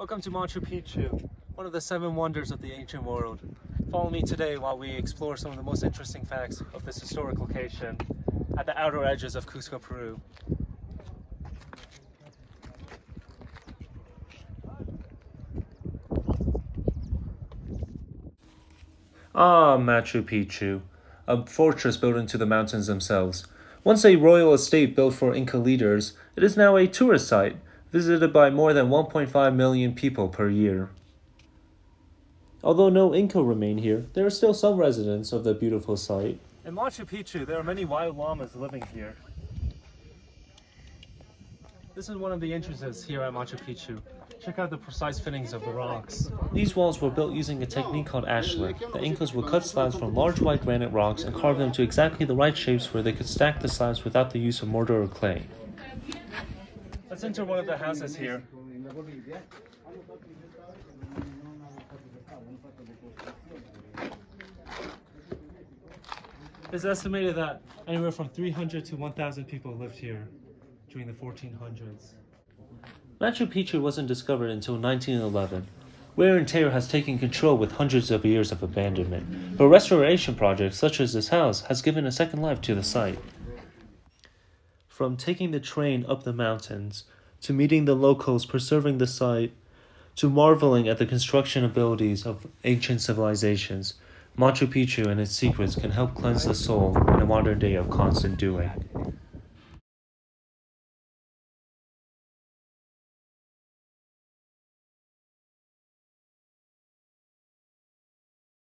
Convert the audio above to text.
Welcome to Machu Picchu, one of the seven wonders of the ancient world. Follow me today while we explore some of the most interesting facts of this historic location at the outer edges of Cusco, Peru. Ah, Machu Picchu, a fortress built into the mountains themselves. Once a royal estate built for Inca leaders, it is now a tourist site visited by more than 1.5 million people per year. Although no Inca remain here, there are still some residents of the beautiful site. In Machu Picchu, there are many wild llamas living here. This is one of the entrances here at Machu Picchu. Check out the precise fittings of the rocks. These walls were built using a technique called ashlar. The Incas would cut slabs from large white granite rocks and carve them to exactly the right shapes where they could stack the slabs without the use of mortar or clay. Let's enter one of the houses here. It's estimated that anywhere from 300 to 1,000 people lived here during the 1400s. Machu Picchu wasn't discovered until 1911. Wear and tear has taken control with hundreds of years of abandonment, but restoration projects such as this house has given a second life to the site. From taking the train up the mountains, to meeting the locals preserving the site, to marveling at the construction abilities of ancient civilizations, Machu Picchu and its secrets can help cleanse the soul in a modern day of constant doing.